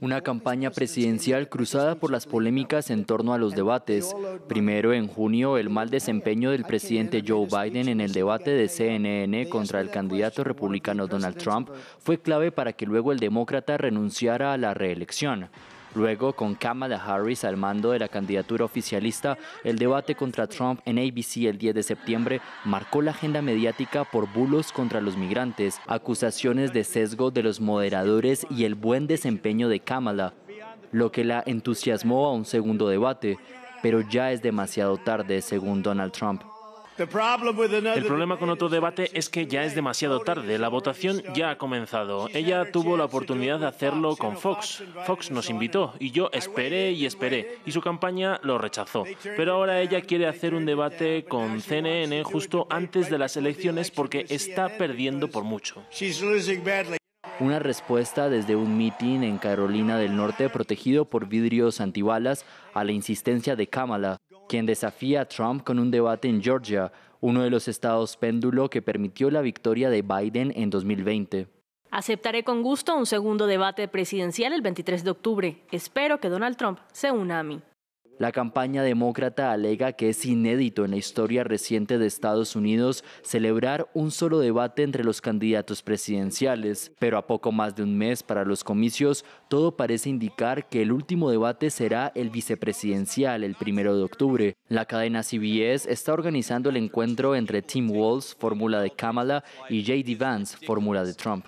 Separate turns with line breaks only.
Una campaña presidencial cruzada por las polémicas en torno a los debates. Primero, en junio, el mal desempeño del presidente Joe Biden en el debate de CNN contra el candidato republicano Donald Trump fue clave para que luego el demócrata renunciara a la reelección. Luego, con Kamala Harris al mando de la candidatura oficialista, el debate contra Trump en ABC el 10 de septiembre marcó la agenda mediática por bulos contra los migrantes, acusaciones de sesgo de los moderadores y el buen desempeño de Kamala, lo que la entusiasmó a un segundo debate, pero ya es demasiado tarde, según Donald Trump.
El problema con otro debate es que ya es demasiado tarde. La votación ya ha comenzado. Ella tuvo la oportunidad de hacerlo con Fox. Fox nos invitó y yo esperé y esperé. Y su campaña lo rechazó. Pero ahora ella quiere hacer un debate con CNN justo antes de las elecciones porque está perdiendo por mucho.
Una respuesta desde un mitin en Carolina del Norte protegido por vidrios antibalas a la insistencia de Kamala quien desafía a Trump con un debate en Georgia, uno de los estados péndulo que permitió la victoria de Biden en 2020.
Aceptaré con gusto un segundo debate presidencial el 23 de octubre. Espero que Donald Trump se una a mí.
La campaña demócrata alega que es inédito en la historia reciente de Estados Unidos celebrar un solo debate entre los candidatos presidenciales, pero a poco más de un mes para los comicios, todo parece indicar que el último debate será el vicepresidencial el primero de octubre. La cadena CBS está organizando el encuentro entre Tim Walz, fórmula de Kamala, y J.D. Vance, fórmula de Trump.